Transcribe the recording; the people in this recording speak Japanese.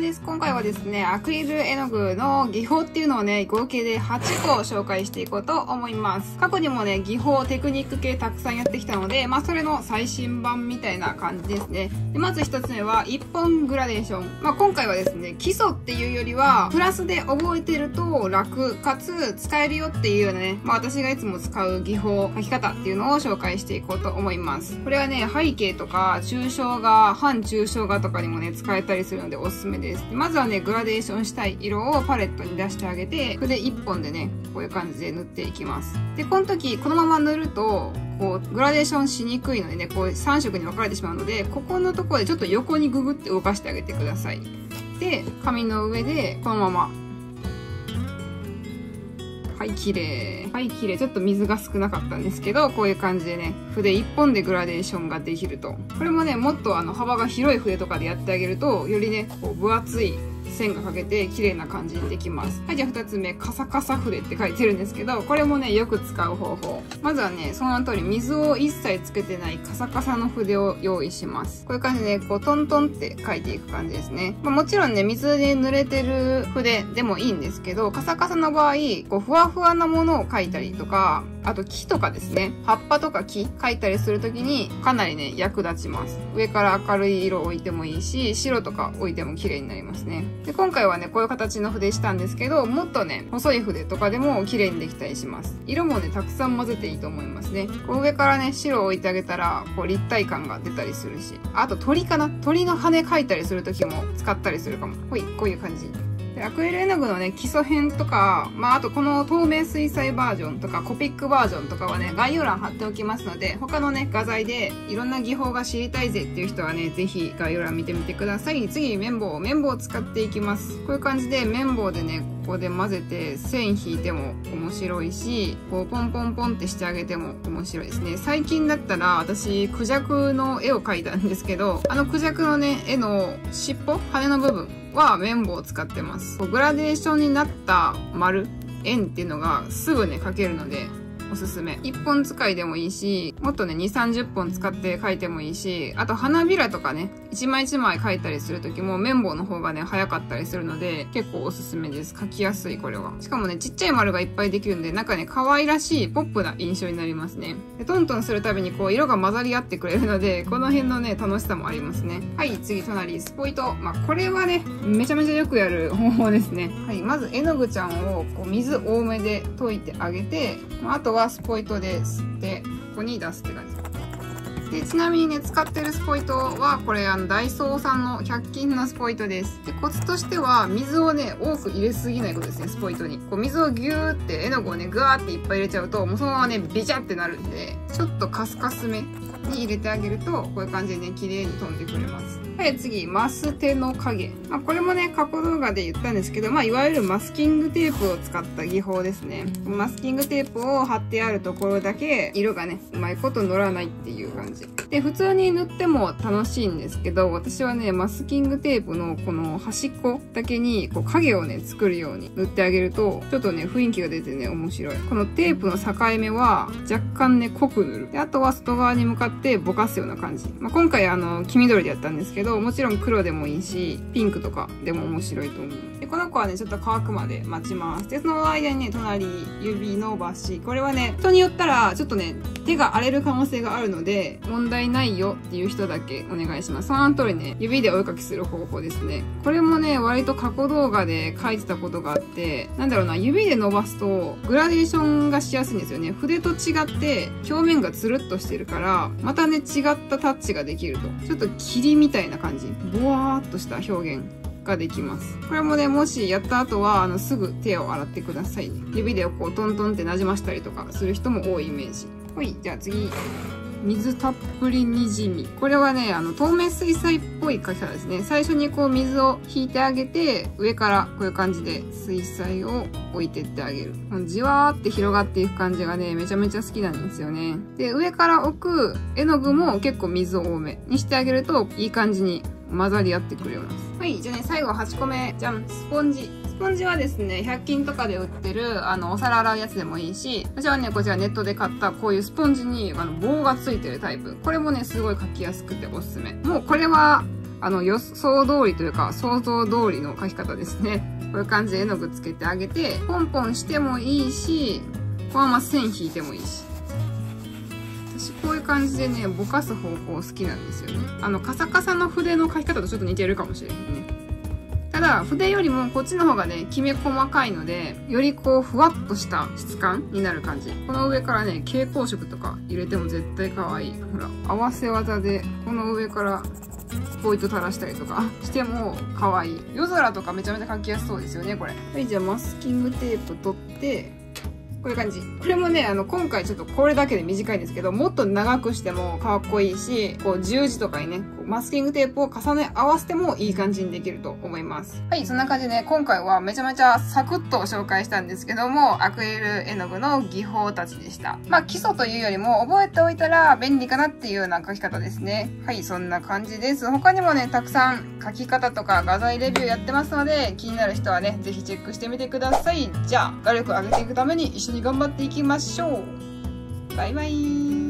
です。今回はですね、アクリル絵の具の技法っていうのをね、合計で8個紹介していこうと思います。過去にもね、技法、テクニック系たくさんやってきたので、まあそれの最新版みたいな感じですね。でまず1つ目は、1本グラデーション。まあ今回はですね、基礎っていうよりは、プラスで覚えてると楽、かつ使えるよっていうようなね、まあ私がいつも使う技法、書き方っていうのを紹介していこうと思います。これはね、背景とか、抽象画、半抽象画とかにもね、使えたりするのでおすすめです。ですまずはね、グラデーションしたい色をパレットに出してあげて、筆1本でね、こういう感じで塗っていきます。で、この時、このまま塗ると、こう、グラデーションしにくいのでね、こう3色に分かれてしまうので、ここのところでちょっと横にググって動かしてあげてください。で、紙の上で、このままはい、綺麗。はい、綺麗。ちょっと水が少なかったんですけど、こういう感じでね、筆1本でグラデーションができると。これもね、もっとあの幅が広い筆とかでやってあげると、よりね、こう分厚い線がかけて綺麗な感じにできます。はい、じゃあ2つ目、カサカサ筆って書いてるんですけど、これもね、よく使う方法。まずはね、その通り水を一切つけてないカサカサの筆を用意します。こういう感じで、こうトントンって書いていく感じですね。まあ、もちろんね、水で濡れてる筆でもいいんですけど、カサカサの場合、こうふわふわなものを書いたりとか、あと木とかですね、葉っぱとか木描いたりするときにかなりね、役立ちます。上から明るい色を置いてもいいし、白とか置いても綺麗になりますね。で、今回はね、こういう形の筆したんですけど、もっとね、細い筆とかでも綺麗にできたりします。色もね、たくさん混ぜていいと思いますね。こう上からね、白を置いてあげたら、こう立体感が出たりするし。あと鳥かな？鳥の羽描いたりするときも使ったりするかも。ほい、こういう感じ。アクエル絵の具のね、基礎編とか、まあ、あとこの透明水彩バージョンとか、コピックバージョンとかはね、概要欄貼っておきますので、他のね、画材でいろんな技法が知りたいぜっていう人はね、ぜひ概要欄見てみてください。次、綿棒。綿棒を使っていきます。こういう感じで綿棒でね、こで混ぜて線引いても面白いし、こうポンポンポンってしてあげても面白いですね。最近だったら私、クジャクの絵を描いたんですけど、あのクジャクのね、絵の尻尾羽の部分は綿棒を使ってます。グラデーションになった丸、円っていうのがすぐね、描けるので、おすすめ。1本使いでもいいし、もっとね、2、30本使って描いてもいいし、あと花びらとかね、1枚1枚描いたりするときも綿棒の方がね、早かったりするので、結構おすすめです。描きやすい、これは。しかもね、ちっちゃい丸がいっぱいできるんで、なんかね、可愛らしいポップな印象になりますね。でトントンするたびにこう、色が混ざり合ってくれるので、この辺のね、楽しさもありますね。はい、次、隣、スポイト。まあ、これはね、めちゃめちゃよくやる方法ですね。はい、まず絵の具ちゃんをこう水多めで溶いてあげて、まあとはスポイトで吸ってここに出すって感じ。でちなみにね使ってるスポイトはこれあのダイソーさんの100均のスポイトです。でコツとしては水をね多く入れすぎないことですねスポイトに。こう水をギューって絵の具をねグワーっていっぱい入れちゃうともうそのままねビチャってなるんでちょっとカスカスめ。に入れてあげるとこういう感じでね綺麗に飛んでくれますはい、次、マステの影。まあ、これもね、過去動画で言ったんですけど、まあ、いわゆるマスキングテープを使った技法ですね。マスキングテープを貼ってあるところだけ、色がね、うまいこと乗らないっていう感じ。で、普通に塗っても楽しいんですけど、私はね、マスキングテープのこの端っこだけに、こう、影をね、作るように塗ってあげると、ちょっとね、雰囲気が出てね、面白い。このテープの境目は、若干ね、濃く塗る。で、あとは外側に向かってぼかすような感じ。まあ、今回あの、黄緑でやったんですけど、ど、もちろん黒でもいいし、ピンクとかでも面白いと思う。で、この子はね、ちょっと乾くまで待ちます。で、その間にね、隣、指伸ばし。これはね、人によったら、ちょっとね、手が荒れる可能性があるので、問題ないよっていう人だけお願いします。その通りね、指でお絵かきする方法ですね。これもね、割と過去動画で書いてたことがあって、なんだろうな、指で伸ばすと、グラデーションがしやすいんですよね。筆と違って、表面がつるっとしてるから、またね、違ったタッチができると。ちょっと霧みたいな感じ。ボワーっとした表現。ができます。これもね、もしやった後は、あの、すぐ手を洗ってくださいね。指でこうトントンってなじましたりとかする人も多いイメージ。ほい、じゃあ次。水たっぷりにじみ。これはね、あの、透明水彩っぽい描き方ですね。最初にこう水を引いてあげて、上からこういう感じで水彩を置いてってあげる。じわーって広がっていく感じがね、めちゃめちゃ好きなんですよね。で、上から置く絵の具も結構水を多めにしてあげると、いい感じに混ざり合ってくるようなはい、じゃあね、最後8個目。じゃん、スポンジ。スポンジはですね、100均とかで売ってる、あの、お皿洗うやつでもいいし、私はね、こちらネットで買ったこういうスポンジに、あの、棒がついてるタイプ。これもね、すごい書きやすくておすすめ。もうこれは、あの予想通りというか想像通りの描き方ですね。こういう感じで絵の具つけてあげて、ポンポンしてもいいし、このまま線引いてもいいし。私こういう感じでね、ぼかす方向好きなんですよね。あの、カサカサの筆の描き方とちょっと似てるかもしれへんね。ただ、筆よりもこっちの方がね、きめ細かいので、よりこう、ふわっとした質感になる感じ。この上からね、蛍光色とか入れても絶対可愛い。ほら、合わせ技で、この上からポイント垂らしたりとかしても可愛い。夜空とかめちゃめちゃ描きやすそうですよね、これ。はい、じゃあマスキングテープ取って、こういう感じ。これもね、あの、今回ちょっとこれだけで短いんですけど、もっと長くしてもかっこいいし、こう十字とかにね、マスキングテープを重ね合わせてもいい感じにできると思います。はい、そんな感じで、ね、今回はめちゃめちゃサクッと紹介したんですけども、アクリル絵の具の技法たちでした。まあ、基礎というよりも覚えておいたら便利かなっていうような書き方ですね。はい、そんな感じです。他にもね、たくさん書き方とか画材レビューやってますので、気になる人はね、ぜひチェックしてみてください。じゃあ、画力上げていくために一緒に頑張っていきましょう。バイバイ。